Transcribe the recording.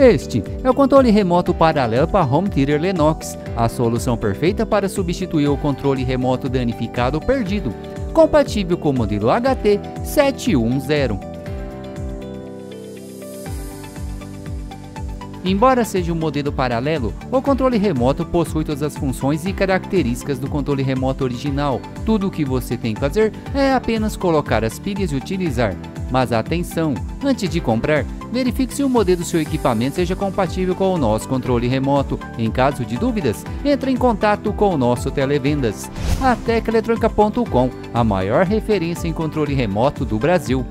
Este é o controle remoto paralelo para Home Theater Lennox, a solução perfeita para substituir o controle remoto danificado ou perdido, compatível com o modelo HT710. Embora seja um modelo paralelo, o controle remoto possui todas as funções e características do controle remoto original. Tudo o que você tem que fazer é apenas colocar as pilhas e utilizar. Mas atenção, antes de comprar, verifique se o modelo do seu equipamento seja compatível com o nosso controle remoto. Em caso de dúvidas, entre em contato com o nosso televendas. A Teceletrônica.com, a maior referência em controle remoto do Brasil.